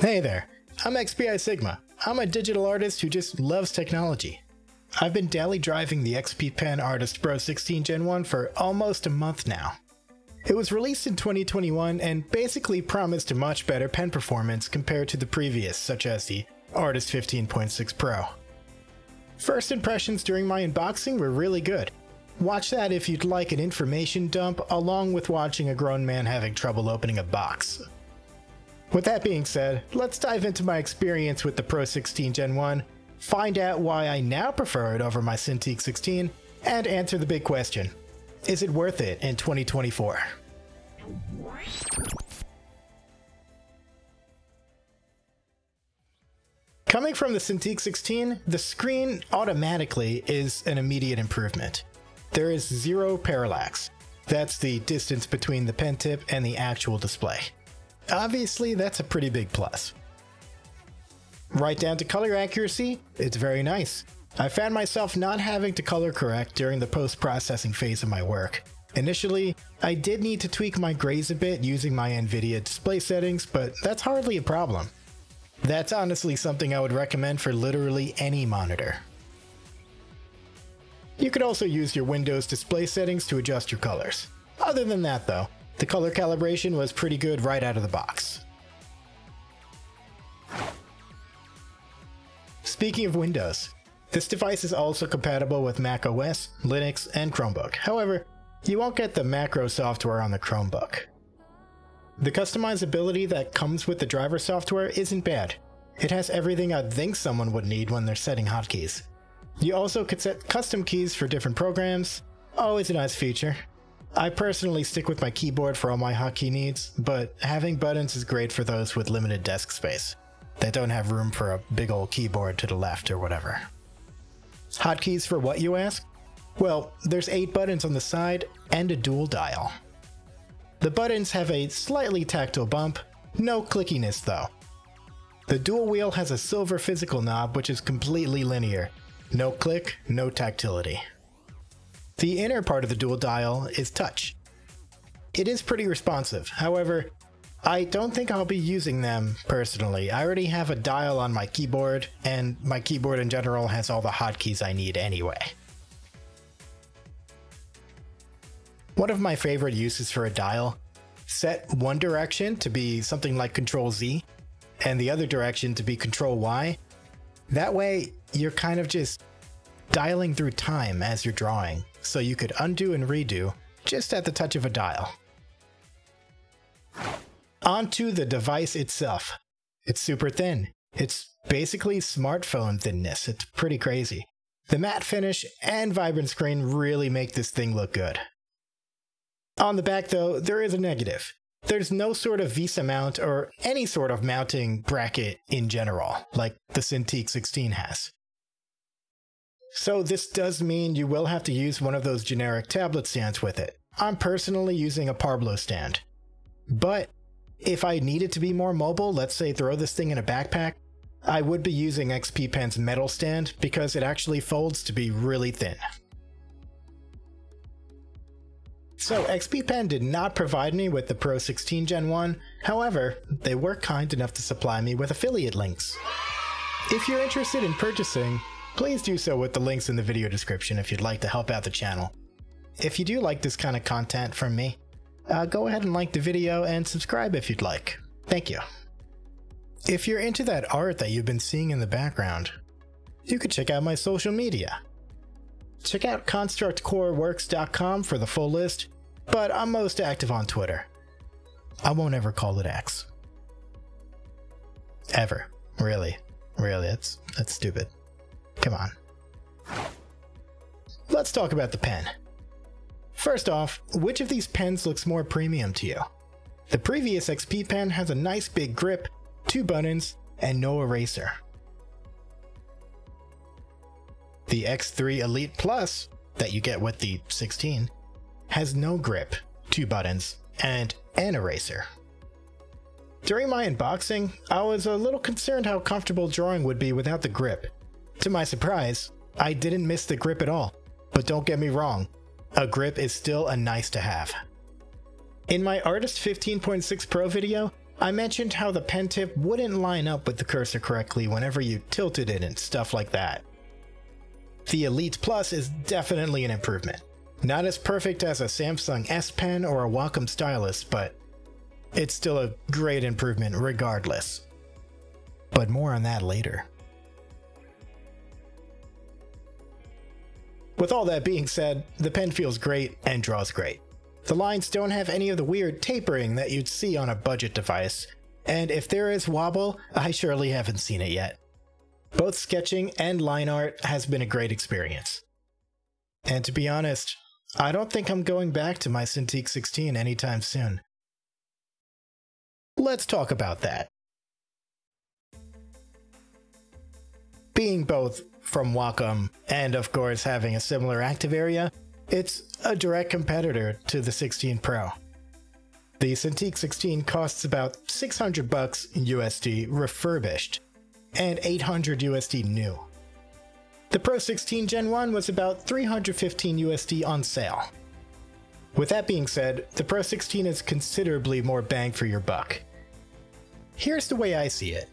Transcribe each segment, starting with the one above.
Hey there, I'm XPI Sigma. I'm a digital artist who just loves technology. I've been daily driving the XP Pen Artist Pro 16 Gen 1 for almost a month now. It was released in 2021 and basically promised a much better pen performance compared to the previous, such as the Artist 15.6 Pro. First impressions during my unboxing were really good. Watch that if you'd like an information dump along with watching a grown man having trouble opening a box. With that being said, let's dive into my experience with the Pro 16 Gen 1, find out why I now prefer it over my Cintiq 16, and answer the big question. Is it worth it in 2024? Coming from the Cintiq 16, the screen automatically is an immediate improvement. There is zero parallax. That's the distance between the pen tip and the actual display. Obviously, that's a pretty big plus. Right down to color accuracy, it's very nice. I found myself not having to color correct during the post-processing phase of my work. Initially, I did need to tweak my grays a bit using my Nvidia display settings, but that's hardly a problem. That's honestly something I would recommend for literally any monitor. You could also use your Windows display settings to adjust your colors. Other than that though, the color calibration was pretty good right out of the box. Speaking of Windows, this device is also compatible with Mac OS, Linux, and Chromebook. However, you won't get the macro software on the Chromebook. The customizability that comes with the driver software isn't bad. It has everything I'd think someone would need when they're setting hotkeys. You also could set custom keys for different programs, always a nice feature. I personally stick with my keyboard for all my hotkey needs, but having buttons is great for those with limited desk space that don't have room for a big old keyboard to the left or whatever. Hotkeys for what, you ask? Well, there's 8 buttons on the side and a dual dial. The buttons have a slightly tactile bump, no clickiness though. The dual wheel has a silver physical knob which is completely linear. No click, no tactility. The inner part of the dual dial is touch. It is pretty responsive, however, I don't think I'll be using them personally. I already have a dial on my keyboard, and my keyboard in general has all the hotkeys I need anyway. One of my favorite uses for a dial, set one direction to be something like Control Z, and the other direction to be Control Y. That way, you're kind of just dialing through time as you're drawing, so you could undo and redo just at the touch of a dial. Onto the device itself. It's super thin. It's basically smartphone thinness. It's pretty crazy. The matte finish and vibrant screen really make this thing look good. On the back though, there is a negative. There's no sort of VESA mount or any sort of mounting bracket in general, like the Cintiq 16 has. So this does mean you will have to use one of those generic tablet stands with it. I'm personally using a Parblo stand. But if I needed to be more mobile, let's say throw this thing in a backpack, I would be using XP Pen's metal stand because it actually folds to be really thin. So XP Pen did not provide me with the Pro 16 Gen 1, however, they were kind enough to supply me with affiliate links. If you're interested in purchasing, please do so with the links in the video description if you'd like to help out the channel. If you do like this kind of content from me, uh, go ahead and like the video and subscribe if you'd like. Thank you. If you're into that art that you've been seeing in the background, you could check out my social media. Check out constructcoreworks.com for the full list, but I'm most active on Twitter. I won't ever call it X. Ever. Really. Really, that's that's stupid. Come on. Let's talk about the pen. First off, which of these pens looks more premium to you? The previous XP pen has a nice big grip, two buttons, and no eraser. The X3 Elite Plus, that you get with the 16, has no grip, two buttons, and an eraser. During my unboxing, I was a little concerned how comfortable drawing would be without the grip. To my surprise, I didn't miss the grip at all, but don't get me wrong, a grip is still a nice to have. In my Artist 15.6 Pro video, I mentioned how the pen tip wouldn't line up with the cursor correctly whenever you tilted it and stuff like that. The Elite Plus is definitely an improvement. Not as perfect as a Samsung S Pen or a Wacom stylus, but it's still a great improvement regardless. But more on that later. With all that being said, the pen feels great and draws great. The lines don't have any of the weird tapering that you'd see on a budget device, and if there is wobble, I surely haven't seen it yet. Both sketching and line art has been a great experience. And to be honest, I don't think I'm going back to my Cintiq 16 anytime soon. Let's talk about that. Being both from Wacom and of course having a similar active area, it's a direct competitor to the 16 Pro. The Cintiq 16 costs about 600 bucks USD refurbished and 800 USD new. The Pro 16 Gen 1 was about 315 USD on sale. With that being said, the Pro 16 is considerably more bang for your buck. Here's the way I see it.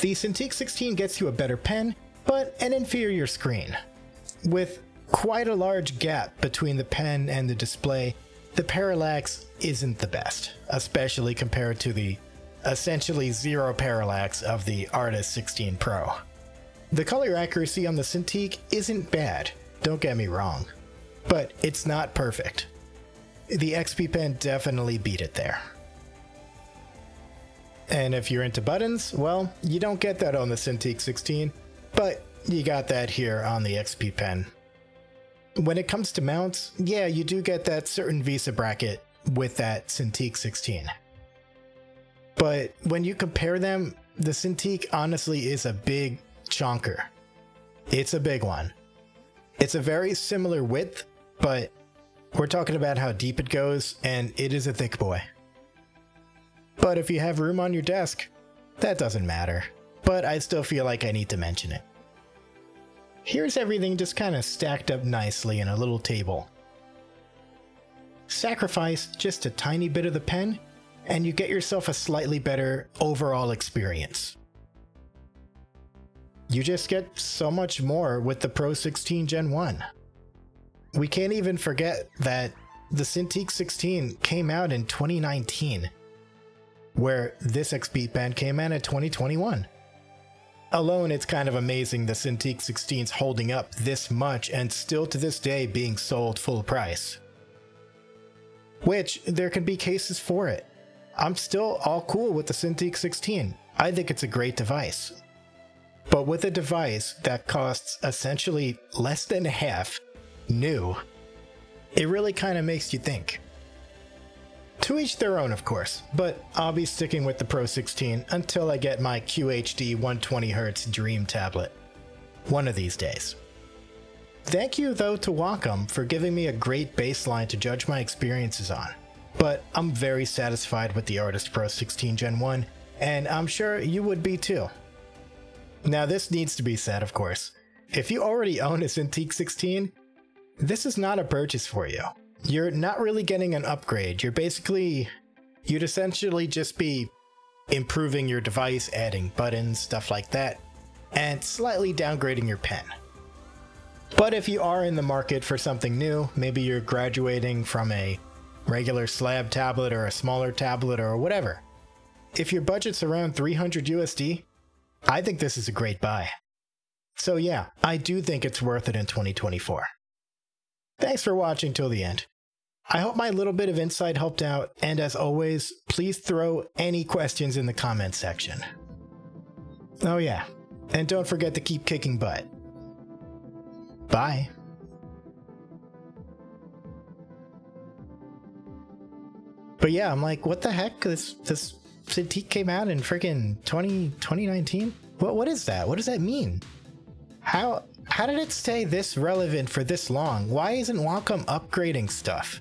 The Cintiq 16 gets you a better pen, but an inferior screen. With quite a large gap between the pen and the display, the parallax isn't the best, especially compared to the essentially zero parallax of the Artist 16 Pro. The color accuracy on the Cintiq isn't bad, don't get me wrong, but it's not perfect. The XP Pen definitely beat it there. And if you're into buttons, well, you don't get that on the Cintiq 16, but you got that here on the XP Pen. When it comes to mounts, yeah, you do get that certain VESA bracket with that Cintiq 16. But when you compare them, the Cintiq honestly is a big chonker. It's a big one. It's a very similar width, but we're talking about how deep it goes, and it is a thick boy. But if you have room on your desk, that doesn't matter. But I still feel like I need to mention it. Here's everything just kind of stacked up nicely in a little table. Sacrifice just a tiny bit of the pen, and you get yourself a slightly better overall experience. You just get so much more with the Pro 16 Gen 1. We can't even forget that the Cintiq 16 came out in 2019, where this XP pen came out in 2021. Alone, it's kind of amazing the Cintiq 16's holding up this much and still to this day being sold full price. Which, there can be cases for it. I'm still all cool with the Cintiq 16. I think it's a great device. But with a device that costs essentially less than half new, it really kind of makes you think. To each their own, of course, but I'll be sticking with the Pro 16 until I get my QHD 120Hz Dream tablet. One of these days. Thank you, though, to Wacom for giving me a great baseline to judge my experiences on. But I'm very satisfied with the Artist Pro 16 Gen 1, and I'm sure you would be too. Now, this needs to be said, of course. If you already own a Cintiq 16, this is not a purchase for you you're not really getting an upgrade. You're basically, you'd essentially just be improving your device, adding buttons, stuff like that, and slightly downgrading your pen. But if you are in the market for something new, maybe you're graduating from a regular slab tablet or a smaller tablet or whatever, if your budget's around 300 USD, I think this is a great buy. So yeah, I do think it's worth it in 2024. Thanks for watching till the end. I hope my little bit of insight helped out, and as always, please throw any questions in the comments section. Oh yeah, and don't forget to keep kicking butt. Bye. But yeah, I'm like, what the heck? This this Cintiq came out in freaking 20, 2019? What what is that? What does that mean? How how did it stay this relevant for this long? Why isn't Wacom upgrading stuff?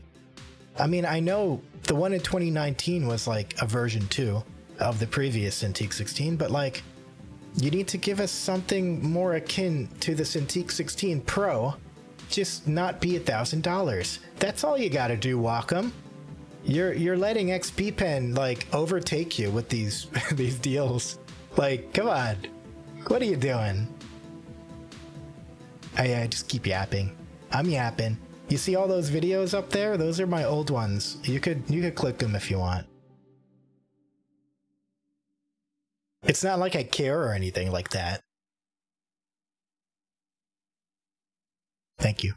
I mean, I know the one in 2019 was like a version 2 of the previous Cintiq 16, but like, you need to give us something more akin to the Cintiq 16 Pro, just not be a thousand dollars. That's all you gotta do, Wacom. You're you're letting XP Pen like overtake you with these these deals. Like, come on. What are you doing? I, I just keep yapping. I'm yapping. You see all those videos up there? Those are my old ones. You could you could click them if you want. It's not like I care or anything like that. Thank you.